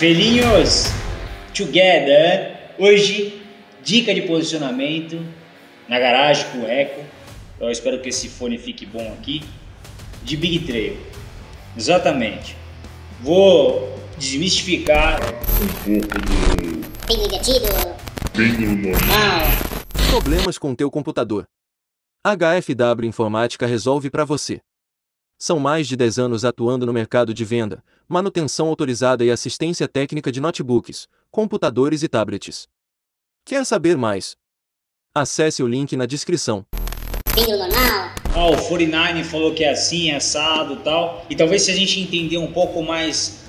Felinhos, together. Hoje, dica de posicionamento na garagem com o Eco. Eu espero que esse fone fique bom aqui. De Big Trail. Exatamente. Vou desmistificar um pouco do Bem divertido. pêndulo normal. Problemas com teu computador. HFW Informática resolve para você. São mais de 10 anos atuando no mercado de venda, manutenção autorizada e assistência técnica de notebooks, computadores e tablets. Quer saber mais? Acesse o link na descrição. Pêndulo normal. Ah, o 49 falou que é assim, é assado e tal. E talvez se a gente entender um pouco mais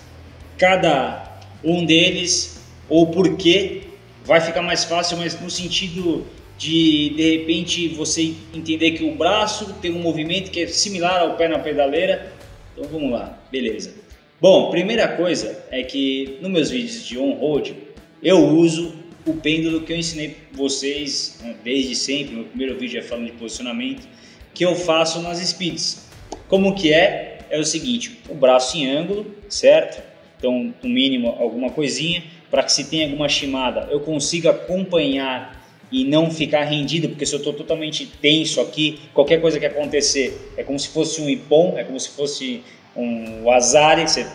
cada um deles, ou porquê, vai ficar mais fácil, mas no sentido de de repente você entender que o braço tem um movimento que é similar ao pé na pedaleira. Então vamos lá, beleza. Bom, primeira coisa é que nos meus vídeos de on-road eu uso o pêndulo que eu ensinei vocês né, desde sempre, no primeiro vídeo é falando de posicionamento, que eu faço nas speeds. Como que é? É o seguinte, o braço em ângulo, certo? Então, no mínimo, alguma coisinha, para que se tenha alguma chimada, eu consiga acompanhar e não ficar rendido, porque se eu estou totalmente tenso aqui, qualquer coisa que acontecer é como se fosse um ipom, é como se fosse um azari, você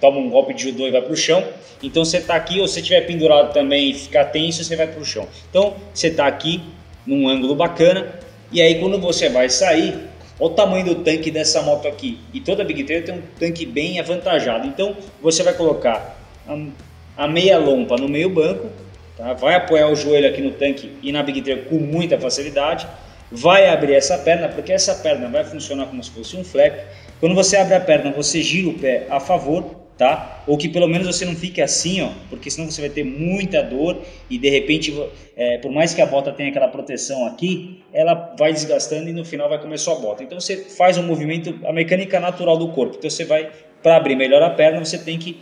toma um golpe de judô e vai para o chão. Então você está aqui, ou se estiver pendurado também e ficar tenso, você vai para o chão. Então você está aqui num ângulo bacana, e aí quando você vai sair, olha o tamanho do tanque dessa moto aqui. E toda Big Trail tem um tanque bem avantajado. Então você vai colocar a, a meia lompa no meio banco, tá? vai apoiar o joelho aqui no tanque e na Big Trail com muita facilidade. Vai abrir essa perna, porque essa perna vai funcionar como se fosse um flap. Quando você abre a perna, você gira o pé a favor, tá? Ou que pelo menos você não fique assim, ó, porque senão você vai ter muita dor e de repente, é, por mais que a bota tenha aquela proteção aqui, ela vai desgastando e no final vai comer sua bota. Então você faz um movimento, a mecânica natural do corpo. Então você vai, para abrir melhor a perna, você tem que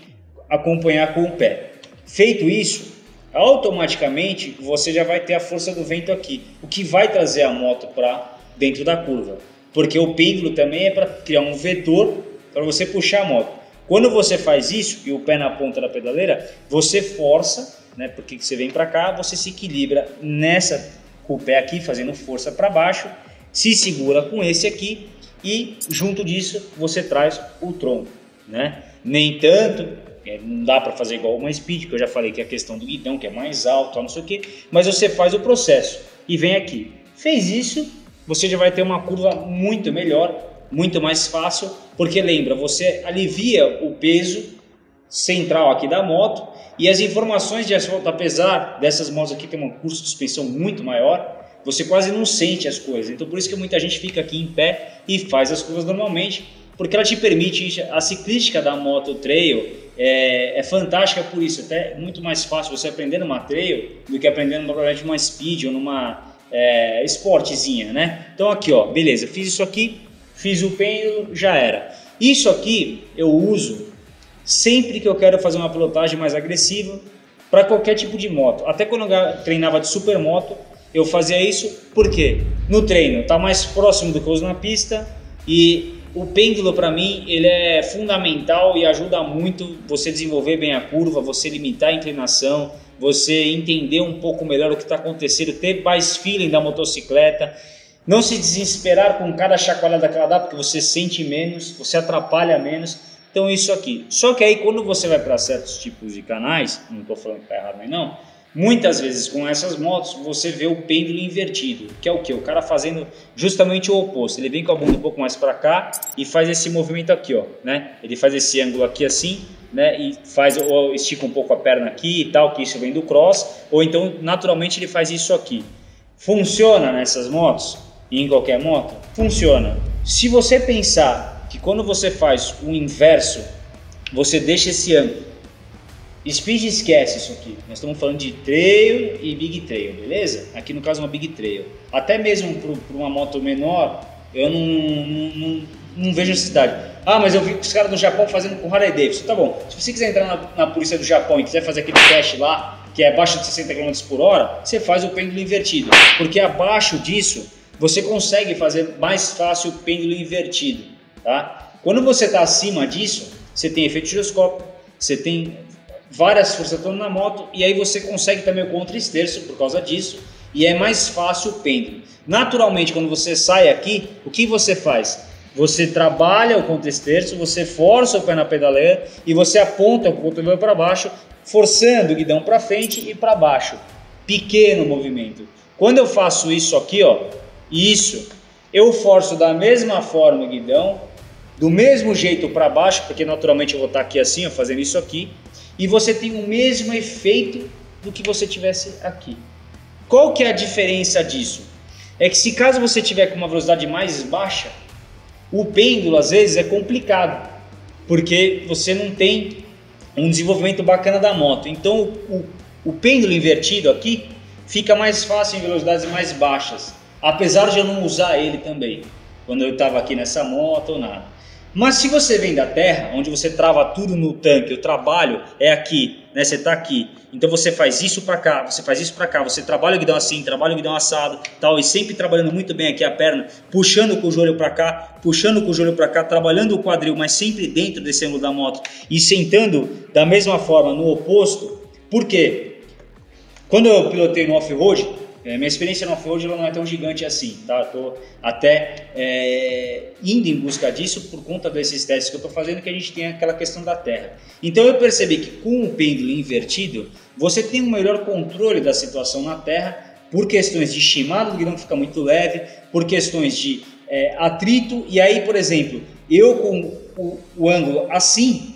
acompanhar com o pé. Feito isso, automaticamente você já vai ter a força do vento aqui, o que vai trazer a moto para dentro da curva. Porque o pêndulo também é para criar um vetor para você puxar a moto. Quando você faz isso e o pé na ponta da pedaleira, você força, né? Porque você vem para cá, você se equilibra nessa com o pé aqui fazendo força para baixo, se segura com esse aqui e junto disso você traz o tronco, né? Nem tanto, é, não dá para fazer igual uma speed, que eu já falei que é a questão do guidão, que é mais alto, não sei o que, mas você faz o processo e vem aqui. Fez isso, você já vai ter uma curva muito melhor, muito mais fácil, porque lembra, você alivia o peso central aqui da moto e as informações de asfalto, apesar dessas motos aqui ter um custo de suspensão muito maior, você quase não sente as coisas. Então por isso que muita gente fica aqui em pé e faz as curvas normalmente, porque ela te permite a ciclística da moto trail é, é, fantástica por isso. Até muito mais fácil você aprender numa trail do que aprendendo provavelmente numa speed ou numa é, esportezinha, né? Então aqui, ó, beleza, fiz isso aqui, fiz o pêndulo, já era. Isso aqui eu uso sempre que eu quero fazer uma pilotagem mais agressiva para qualquer tipo de moto. Até quando eu treinava de supermoto, eu fazia isso porque no treino está mais próximo do que eu uso na pista e o pêndulo para mim ele é fundamental e ajuda muito você desenvolver bem a curva, você limitar a inclinação, você entender um pouco melhor o que está acontecendo, ter mais feeling da motocicleta, não se desesperar com cada chacoalhada que ela dá, porque você sente menos, você atrapalha menos. Então isso aqui. Só que aí quando você vai para certos tipos de canais, não estou falando que está errado nem não, Muitas vezes com essas motos você vê o pêndulo invertido, que é o que? O cara fazendo justamente o oposto. Ele vem com a bunda um pouco mais para cá e faz esse movimento aqui, ó, né? Ele faz esse ângulo aqui assim, né? E faz ou estica um pouco a perna aqui e tal, que isso vem do cross, ou então naturalmente ele faz isso aqui. Funciona nessas motos e em qualquer moto? Funciona. Se você pensar que quando você faz o inverso, você deixa esse ângulo Speed esquece isso aqui. Nós estamos falando de trail e big trail, beleza? Aqui no caso uma big trail. Até mesmo para uma moto menor, eu não, não, não, não, vejo necessidade. Ah, mas eu vi os caras do Japão fazendo com Harley Davidson. Tá bom. Se você quiser entrar na, na polícia do Japão e quiser fazer aquele teste lá, que é abaixo de 60 km por hora, você faz o pêndulo invertido. Porque abaixo disso, você consegue fazer mais fácil o pêndulo invertido. Tá? Quando você está acima disso, você tem efeito giroscópio, você tem várias forças atuando na moto e aí você consegue também o contra-esterço por causa disso e é mais fácil o pêndulo. Naturalmente, quando você sai aqui, o que você faz? Você trabalha o contra-esterço, você força o pé na pedaleira e você aponta o cotovelo para baixo, forçando o guidão para frente e para baixo. Pequeno movimento. Quando eu faço isso aqui, ó, isso, eu forço da mesma forma o guidão, do mesmo jeito para baixo, porque naturalmente eu vou estar aqui assim, ó, fazendo isso aqui, e você tem o mesmo efeito do que você tivesse aqui. Qual que é a diferença disso? É que se caso você tiver com uma velocidade mais baixa, o pêndulo às vezes é complicado, porque você não tem um desenvolvimento bacana da moto. Então o, o pêndulo invertido aqui fica mais fácil em velocidades mais baixas, apesar de eu não usar ele também, quando eu estava aqui nessa moto ou nada. Mas se você vem da terra, onde você trava tudo no tanque, o trabalho é aqui, né? Você está aqui. Então você faz isso para cá, você faz isso para cá, você trabalha o guidão assim, trabalha o guidão assado, tal, e sempre trabalhando muito bem aqui a perna, puxando com o joelho para cá, puxando com o joelho para cá, trabalhando o quadril, mas sempre dentro desse ângulo da moto e sentando da mesma forma no oposto. Por quê? Quando eu pilotei no off-road, é, minha experiência no off-road não é tão gigante assim, tá? Estou até é, indo em busca disso por conta desses testes que eu estou fazendo, que a gente tem aquela questão da terra. Então eu percebi que com o pêndulo invertido, você tem um melhor controle da situação na terra, por questões de estimado do guidão que fica muito leve, por questões de é, atrito, e aí, por exemplo, eu com o, o ângulo assim,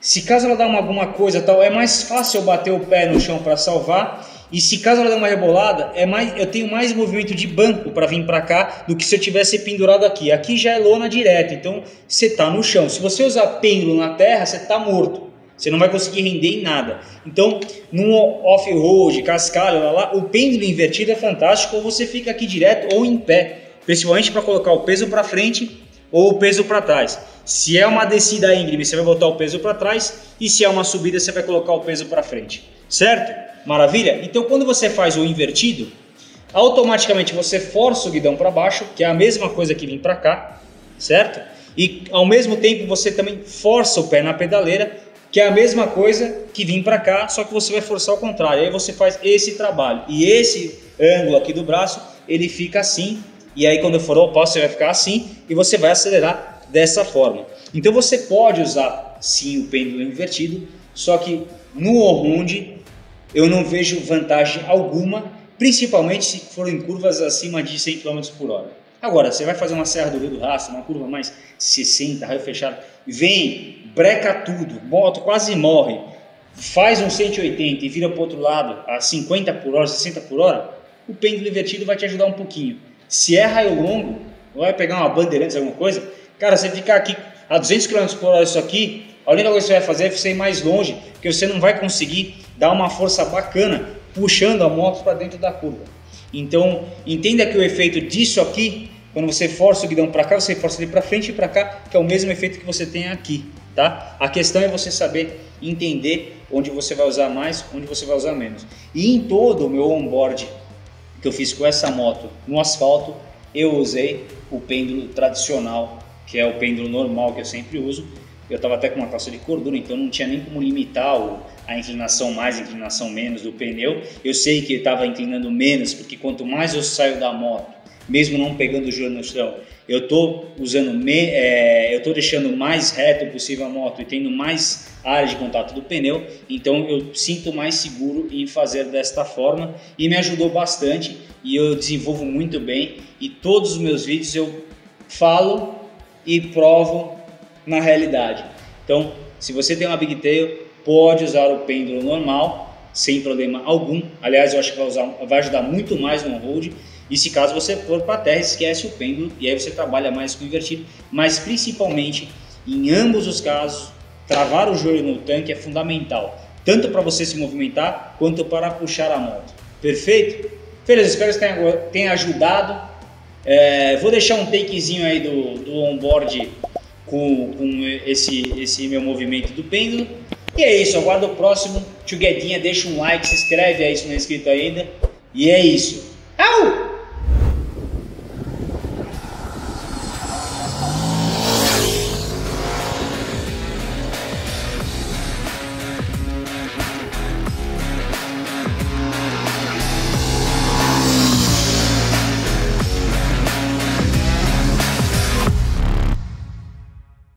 se caso ela dá uma, alguma coisa tal, é mais fácil eu bater o pé no chão para salvar e se caso ela der uma rebolada, é mais, eu tenho mais movimento de banco para vir para cá do que se eu tivesse pendurado aqui. Aqui já é lona direto, então você está no chão. Se você usar pêndulo na terra, você está morto. Você não vai conseguir render em nada. Então, num off-road, cascalho, lá, lá, o pêndulo invertido é fantástico, ou você fica aqui direto ou em pé, principalmente para colocar o peso para frente ou o peso para trás. Se é uma descida íngreme, você vai botar o peso para trás, e se é uma subida, você vai colocar o peso para frente. Certo? Maravilha? Então, quando você faz o invertido, automaticamente você força o guidão para baixo, que é a mesma coisa que vir para cá, certo? E ao mesmo tempo você também força o pé na pedaleira, que é a mesma coisa que vir para cá, só que você vai forçar ao contrário. Aí você faz esse trabalho. E esse ângulo aqui do braço, ele fica assim. E aí quando for ao oposto, você vai ficar assim e você vai acelerar dessa forma. Então você pode usar sim o pêndulo invertido, só que no Orrunde eu não vejo vantagem alguma, principalmente se forem curvas acima de 100 km por hora. Agora, você vai fazer uma Serra do Rio do Rastro, uma curva mais 60, raio fechado, vem, breca tudo, moto quase morre, faz um 180 e vira para o outro lado a 50 por hora, 60 por hora, o pêndulo invertido vai te ajudar um pouquinho. Se é raio longo, vai pegar uma bandeirantes, alguma coisa, cara, você ficar aqui a 200 km por hora isso aqui, a única coisa que você vai fazer é você ir mais longe, porque você não vai conseguir dar uma força bacana puxando a moto para dentro da curva. Então, entenda que o efeito disso aqui, quando você força o guidão para cá, você força ele para frente e para cá, que é o mesmo efeito que você tem aqui, tá? A questão é você saber entender onde você vai usar mais, onde você vai usar menos. E em todo o meu onboard que eu fiz com essa moto no asfalto, eu usei o pêndulo tradicional, que é o pêndulo normal que eu sempre uso, eu estava até com uma calça de cordura, então não tinha nem como limitar o, a inclinação mais, a inclinação menos do pneu. Eu sei que estava inclinando menos, porque quanto mais eu saio da moto, mesmo não pegando o joelho no chão, eu estou usando, me, é, eu estou deixando mais reto possível a moto e tendo mais área de contato do pneu, então eu sinto mais seguro em fazer desta forma e me ajudou bastante e eu desenvolvo muito bem e todos os meus vídeos eu falo e provo na realidade. Então, se você tem uma Big Tail, pode usar o pêndulo normal, sem problema algum. Aliás, eu acho que vai, usar, vai ajudar muito mais no hold. E se caso você for para a terra, esquece o pêndulo e aí você trabalha mais com invertido. Mas principalmente, em ambos os casos, travar o joelho no tanque é fundamental. Tanto para você se movimentar, quanto para puxar a moto. Perfeito? Beleza, espero que tenha, tenha ajudado. É, vou deixar um takezinho aí do, do onboard com, com esse, esse meu movimento do pêndulo. E é isso, aguardo o próximo. Tio Guedinha, deixa um like, se inscreve aí se não é inscrito ainda. E é isso. Au!